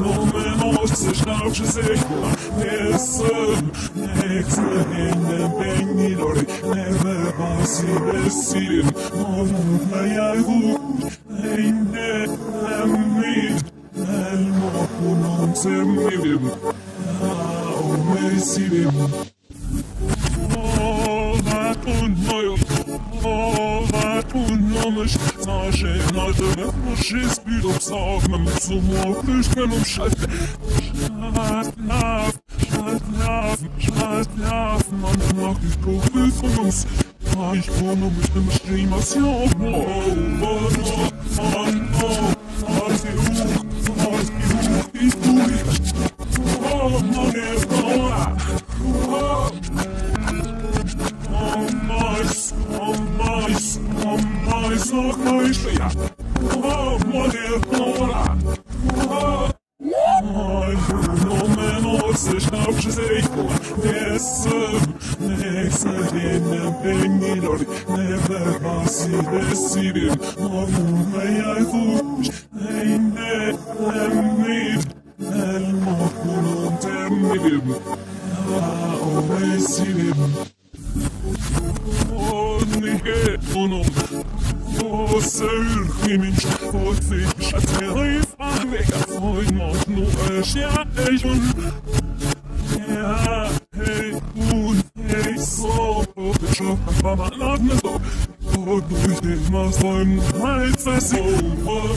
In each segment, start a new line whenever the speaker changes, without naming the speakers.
Nomenose šnauče zekla, nesem, neksenem penilori, Zeichen, Leute, wenn du schießt, wie du auf mit dem Zumor, ich bin um Scheiße. Schlafen, schlafen, schlafen, und mach doch Profil von uns. Ich komme mit dem Stream, was hier auf Oh, oh, oh, oh, mais, oh mais, ja. Oh, model, ora. Oh, Ai, no menos, șapte zeicul, nesem, nesem, venilor, neve vasi desibim, onume ai fugi, eine, emid, el mocunum temibim, Фосер, Himmel, Fossi, Schätze, weg, das Freund macht nur Sterne schon. Ja, hey, und hey, so, ich hab Mama nach mir so, und durch den Maß von Hals, es so, von,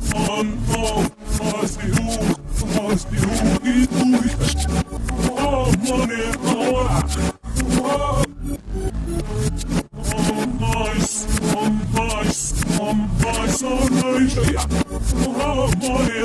von, von, was die Ruhe, was die Ruhe, die Ruhe, oh, meine Mauer, oh nice, yeah. Oh, my